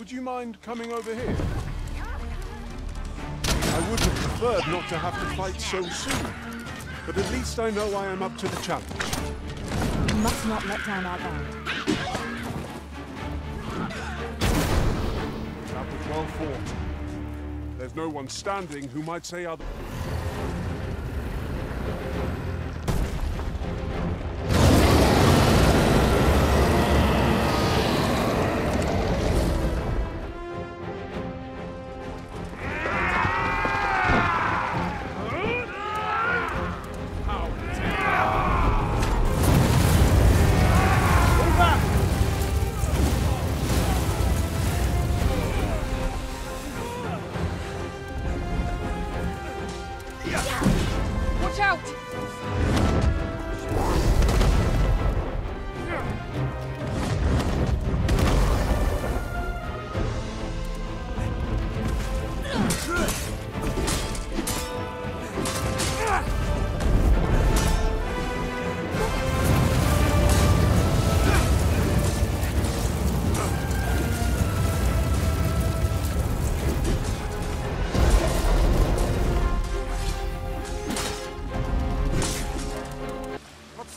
Would you mind coming over here? I would have preferred not to have to fight so soon, but at least I know I am up to the challenge. We must not let down our guard. That was well fought. There's no one standing who might say other. Watch out!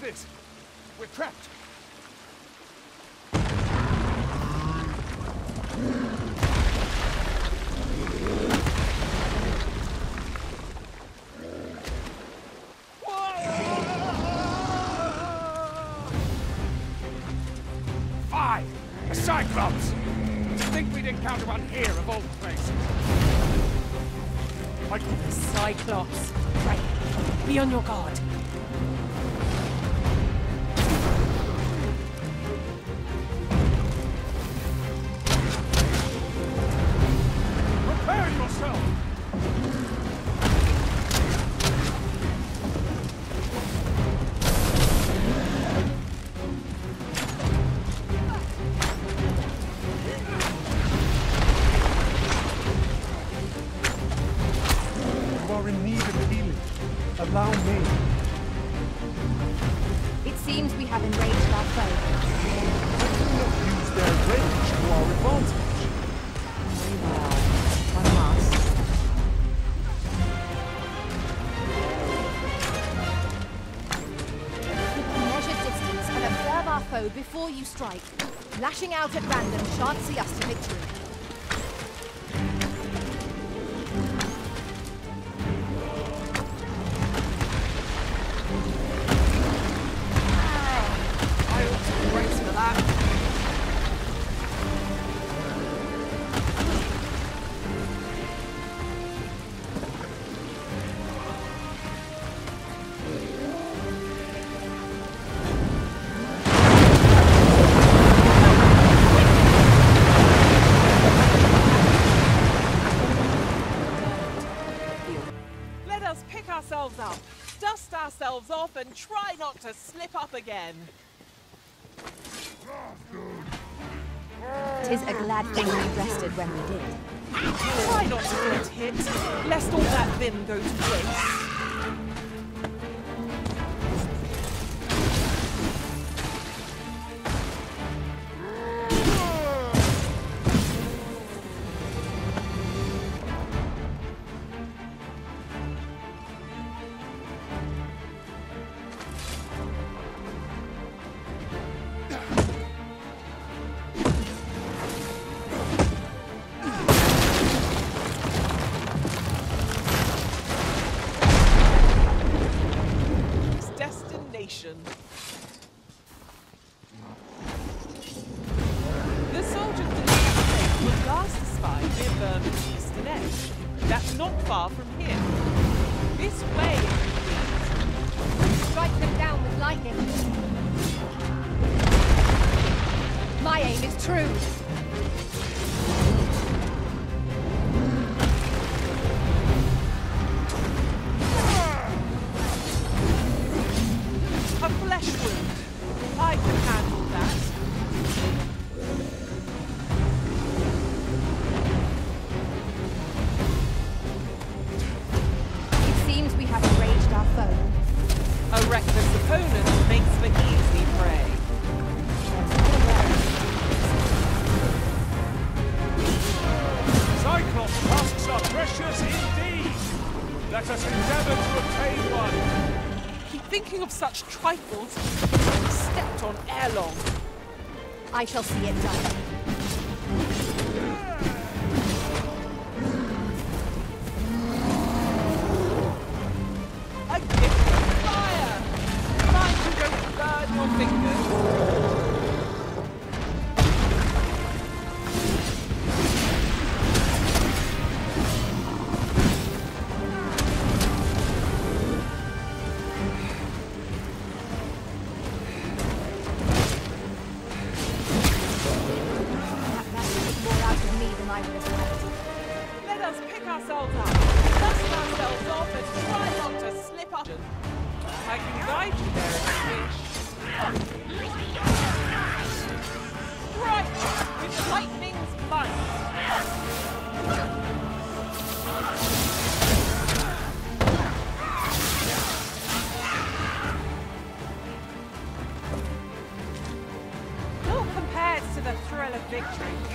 This? We're trapped. Fie! A Cyclops! Think we'd encounter one here of all places. Cyclops. Right. Be on your guard. Allow me. It seems we have enraged our foe. Do not use their rage to our advantage. Very well. One must. Measure distance and observe our foe before you strike. Lashing out at random shan't see us to victory. Dust ourselves off, and try not to slip up again. Tis a glad thing we rested when we did. Try not to get hit, lest all that vim go to waste. Near Vermund's eastern edge. That's not far from here. This way. Strike them down with lightning. My aim is true. Let us endeavour to obtain one. Keep thinking of such trifles. Stepped on ere long. I shall see it done. A the thrill of victory.